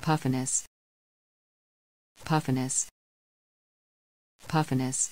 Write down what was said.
puffiness. Puffiness. Puffiness.